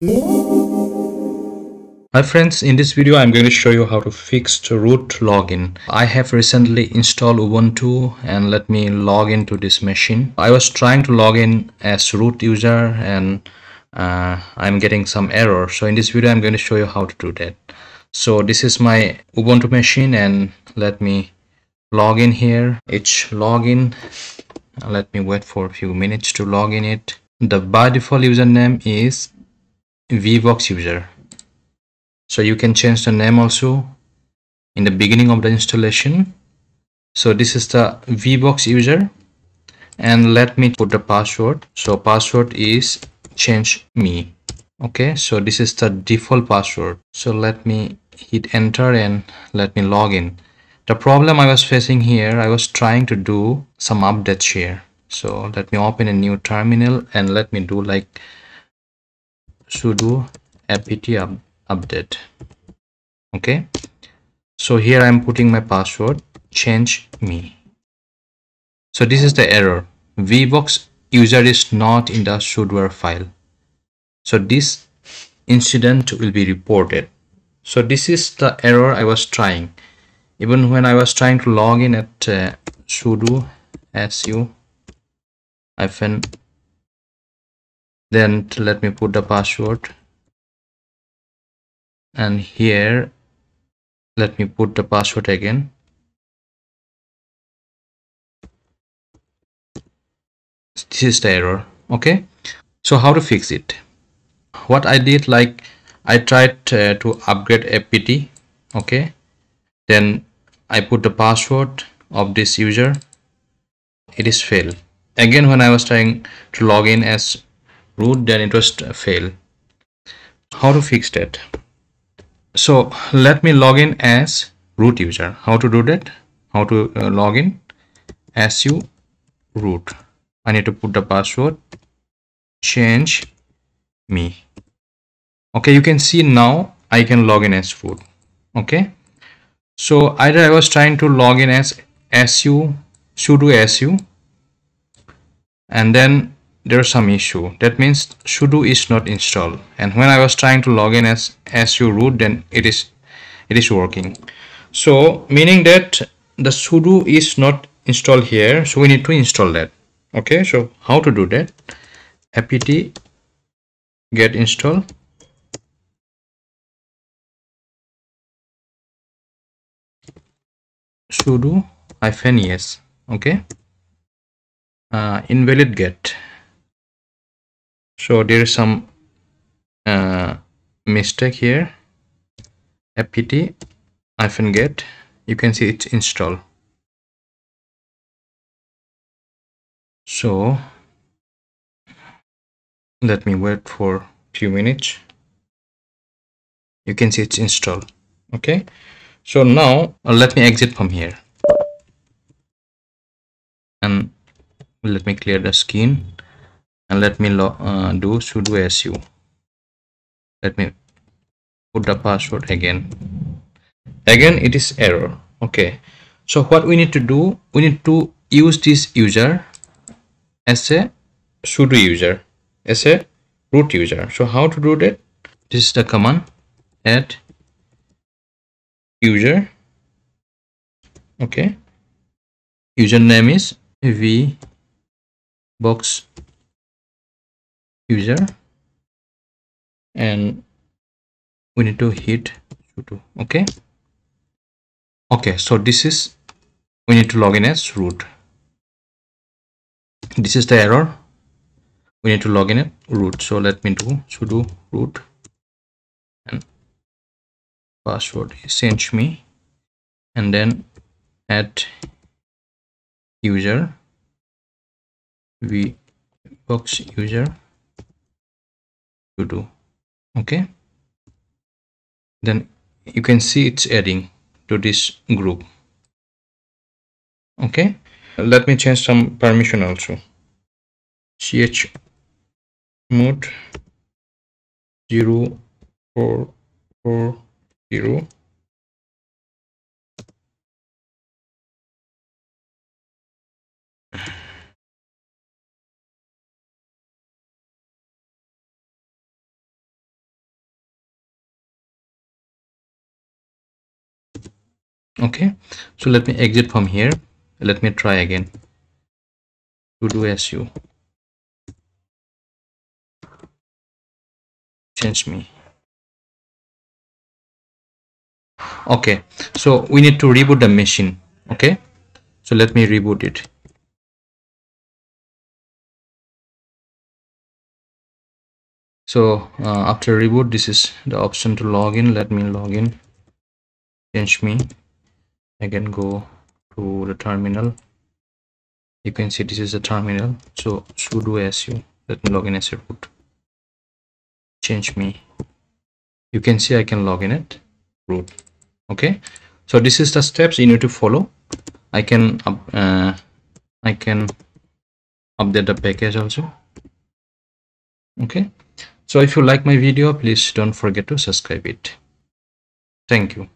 Hi friends, in this video I'm going to show you how to fix root login. I have recently installed Ubuntu and let me log into this machine. I was trying to log in as root user and uh, I'm getting some error. So in this video I'm going to show you how to do that. So this is my Ubuntu machine and let me log in here. It's login. Let me wait for a few minutes to log in it. The by default username is vboxuser. So you can change the name also in the beginning of the installation. So this is the vboxuser. And let me put the password. So password is change me. Okay so this is the default password. So let me hit enter and let me log in. The problem i was facing here i was trying to do some updates here so let me open a new terminal and let me do like sudo apt up, update. Okay? So here i'm putting my password change me. So this is the error. Vbox user is not in the sudoer file. So this incident will be reported. So this is the error i was trying. Even when i was trying to log in at uh, sudo su hyphen then let me put the password. And here let me put the password again. This is the error okay? So how to fix it? What i did like i tried uh, to upgrade apt okay? Then i put the password of this user. It is failed. Again when i was trying to log in as root then it was fail. How to fix that? So let me log in as root user. How to do that? How to uh, log in? As you root. I need to put the password. Change me. Okay you can see now i can log in as root. Okay? So either i was trying to log in as su sudo su and then there's some issue. That means sudo is not installed. And when i was trying to log in as su root then it is it is working. So meaning that the sudo is not installed here so we need to install that. Okay so how to do that? Apt get install sudo hyphen yes. Okay. Uh, invalid get so there is some uh, mistake here. Apt hyphen get. You can see it's installed so let me wait for few minutes. You can see it's installed okay? So now uh, let me exit from here. And let me clear the screen and let me uh, do sudo su. Let me put the password again. Again it is error. Okay. So what we need to do we need to use this user as a sudo user as a root user. So how to do that this is the command add user. Okay. Username is v box user and we need to hit sudo okay? Okay so this is we need to log in as root. This is the error. We need to log in at root. So let me do sudo root. And password change me. And then add user. V box user sudo. Okay? Then you can see it's adding to this group. Okay? Let me change some permission also. Ch mode 0 okay so let me exit from here. Let me try again. Sudo su change me. Okay so we need to reboot the machine. Okay so let me reboot it. So uh, after reboot this is the option to log in. Let me log in. Change me again go to the terminal. You can see this is the terminal so sudo su let me log in as a root? Change me. You can see i can log in it root. Okay so this is the steps you need to follow. I can uh, i can update the package also. Okay so if you like my video please don't forget to subscribe it. Thank you